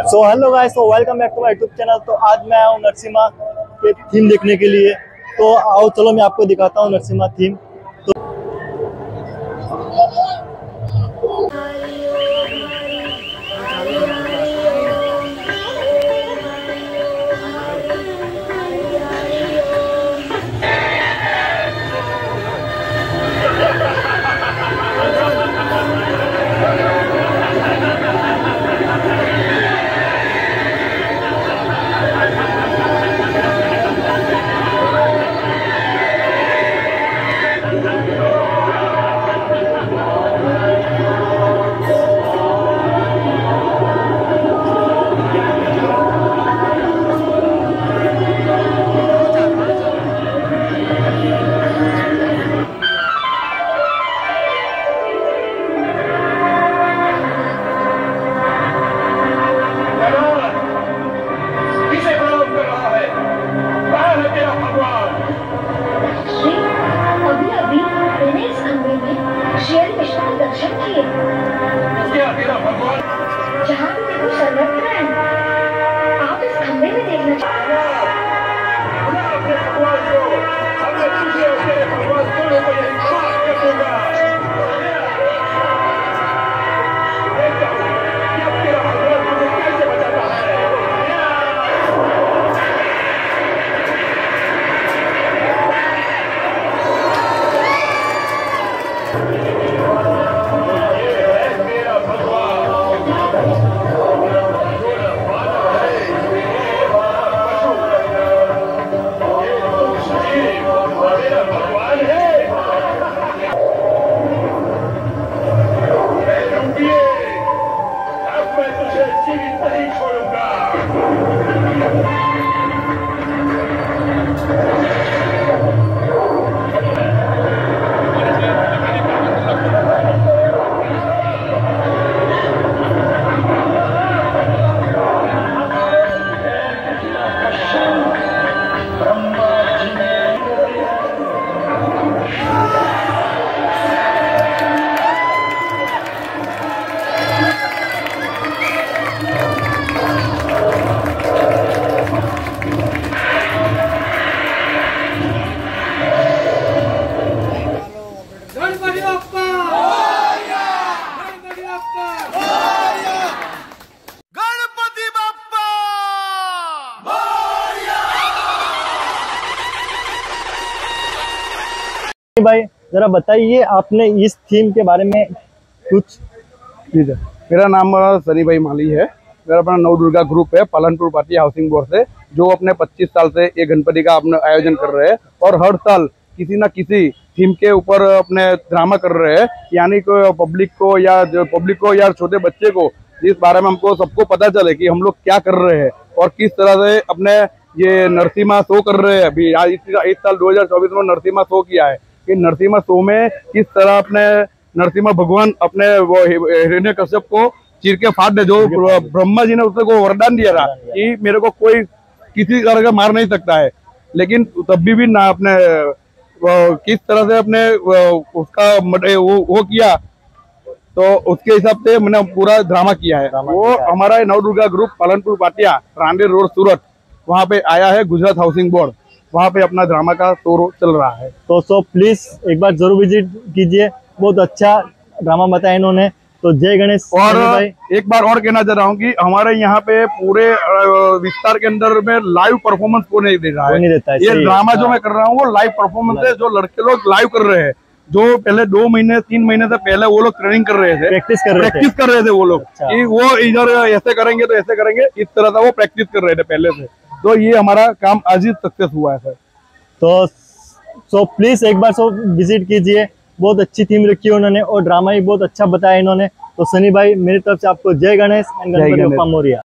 सो hello guys तो welcome back to my YouTube channel तो आज मैं आया हूँ नरसिम्हा के थीम देखने के लिए। तो आओ, चलो मैं आपको दिखाता हूँ नरसिम्हा थीम शेर विष्णु दर्शन किए भगवान? जहाँ भी देखो सर्वत्र भाई जरा बताइए आपने इस थीम के बारे में कुछ जी मेरा नाम सनी भाई माली है। मेरा अपना नव दुर्गा ग्रुप है पालनपुर पार्टी हाउसिंग बोर्ड से जो अपने 25 साल से ये गणपति का अपने आयोजन कर रहे हैं और हर साल किसी ना किसी थीम के ऊपर अपने ड्रामा कर रहे हैं। यानी को पब्लिक को या पब्लिक को या छोटे बच्चे को जिस बारे में हमको सबको पता चले कि हम लोग क्या कर रहे हैं और किस तरह से अपने ये नरसिम्हा शो कर रहे हैं। अभी इस, इस साल 2024 में नरसिम्हा शो किया है। कि नरसिम्हा शो में किस तरह अपने नरसिम्हा भगवान अपने वो हिरण्य कश्यप को चीर के फाड़ दे जो ब्रह्मा जी ने उसको को वरदान दिया था कि मेरे को कोई किसी तरह का मार नहीं सकता है। लेकिन तब भी, भी ना अपने किस तरह से अपने उसका वो, वो किया तो उसके हिसाब से मैंने पूरा ड्रामा किया है। वो है। हमारा नवदुर्गा ग्रुप पालनपुर पाटिया रांडेर रोड सूरत वहाँ पे आया है गुजरात हाउसिंग बोर्ड। वहाँ पे अपना ड्रामा का शो चल रहा है। तो सो प्लीज़ एक बार ज़रूर विज़िट कीजिए। बहुत अच्छा ड्रामा बताया इन्होंने। तो जय गणेश और एक बार और कहना चाह रहा हूँ कि हमारे यहाँ पे पूरे विस्तार के अंदर में लाइव परफॉर्मेंस को नहीं दे रहा है। नहीं देता है, ये ड्रामा जो हाँ। मैं कर रहा हूँ वो लाइव परफॉर्मेंस है जो लड़के लोग लाइव कर रहे हैं। जो पहले दो महीने तीन महीने से पहले वो लोग ट्रेनिंग कर रहे थे। प्रैक्टिस कर रहे थे। प्रैक्टिस कर रहे थे वो लोग। अच्छा। कि वो इधर ऐसे करेंगे तो ऐसे करेंगे। इस तरह से वो प्रैक्टिस कर रहे थे पहले से। तो ये हमारा काम आज ही सक्सेस हुआ है सर। तो सो प्लीज़ एक बार सो विज़िट कीजिए। बहुत अच्छी थीम रखी है उन्होंने और ड्रामा भी बहुत अच्छा बताया इन्होंने। तो सनी भाई मेरी तरफ़ से आपको जय गणेश एंड गणपति मोरिया।